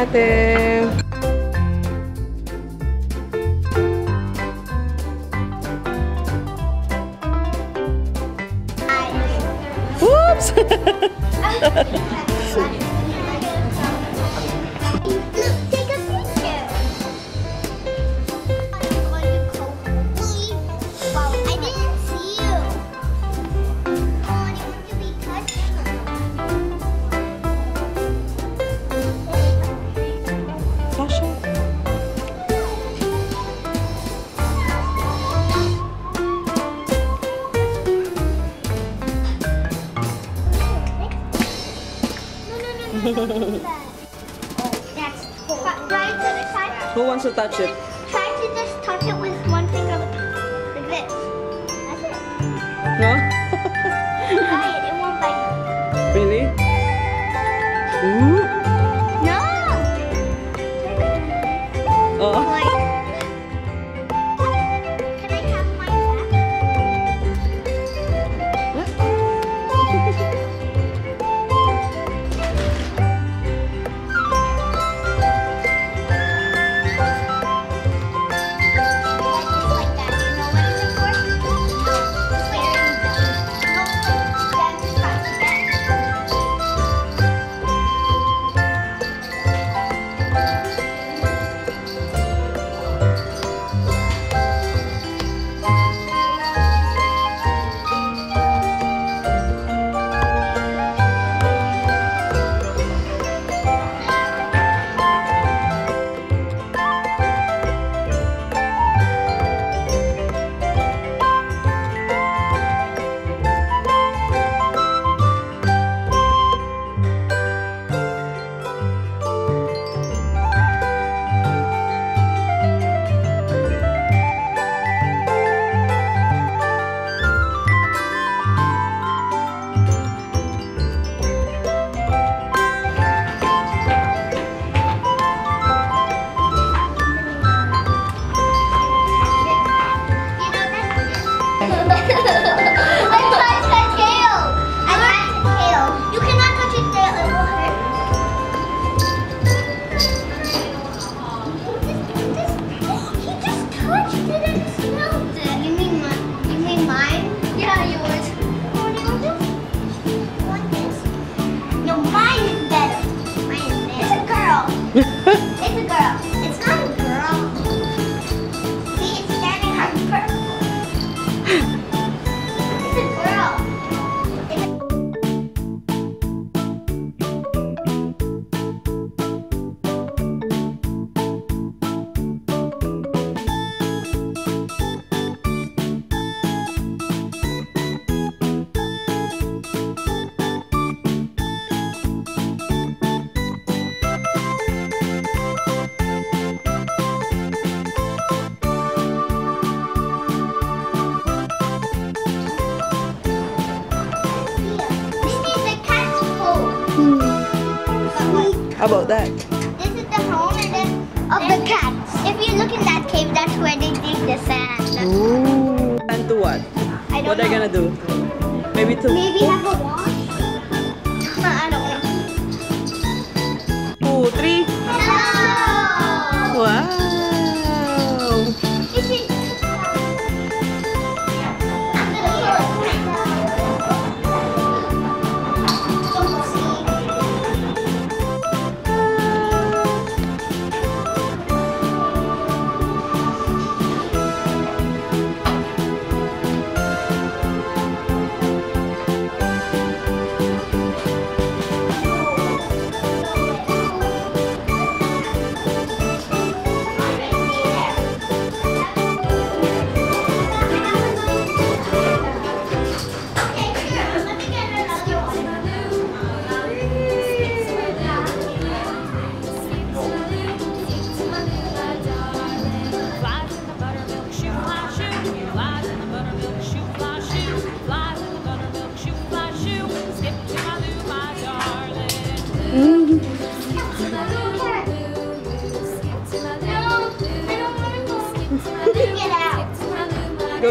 natin. wants touch it? Try to just touch it with one finger like, this. That's it. No? Try it, it won't bite you. Really? Ooh. No! Oh. about that? This is the home of the cats. If you look in that cave, that's where they dig the sand. Ooh. And to what? I don't what know. are they gonna do? Maybe to... Maybe have a wall.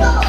darling.